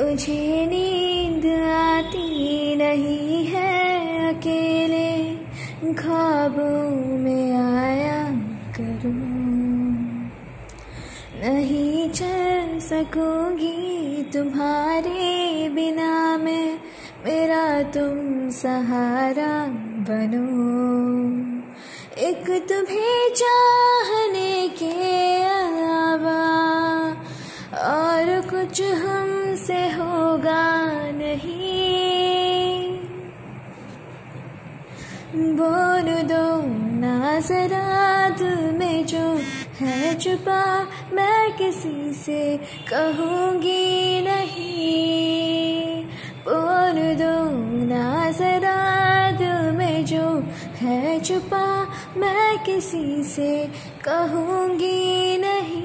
مجھے نیند آتی نہیں ہے، اکیلے خوابوں میں آیا کروں۔ نہیں چل سکوں گی تمہارے بنا میں، میرا تم سہارا بنو۔ ایک تمہیں چاہنے کے علاوہ اور کچھ ہم سے ہوگا نہیں۔ بول دو نا میں جو ہے چھپا، میں کسی سے کہوں گی نہیں۔ بول دو نا میں جو ہے چھپا، میں کسی سے کہوں گی نہیں۔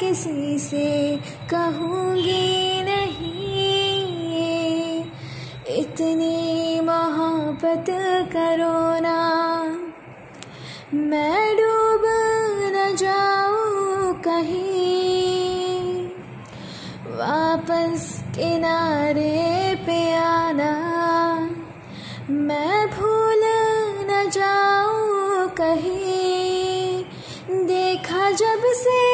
کسی سے کہوں گی نہیں؟ اتنی محبت کرو نا، میں ڈوب نہ جاؤں کہیں۔ واپس کنارے پہ آنا، میں بھول نہ جاؤں کہیں۔ دیکھا جب سے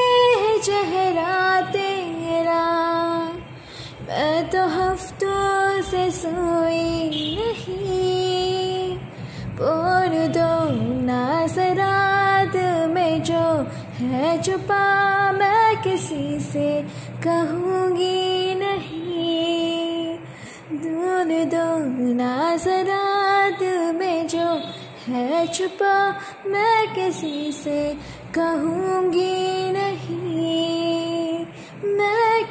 چہرہ تیرا میں تو ہفتوں سے سوئی نہیں۔ پور دو نا میں جو ہے چھپا میں کسی سے کہوں گی نہیں۔ دون دو نا میں جو ہے چھپا میں کسی سے کہوں گی نہیں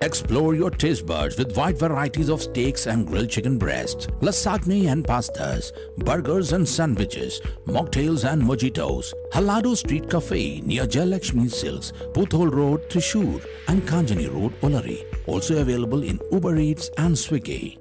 Explore your taste buds with wide varieties of steaks and grilled chicken breasts, lasagne and pastas, burgers and sandwiches, mocktails and mojitos. Halado Street Cafe near Jalakshmi Silks, Puthol Road, Trishur and Kanjani Road, Olari. Also available in Uber Eats and Swiggy.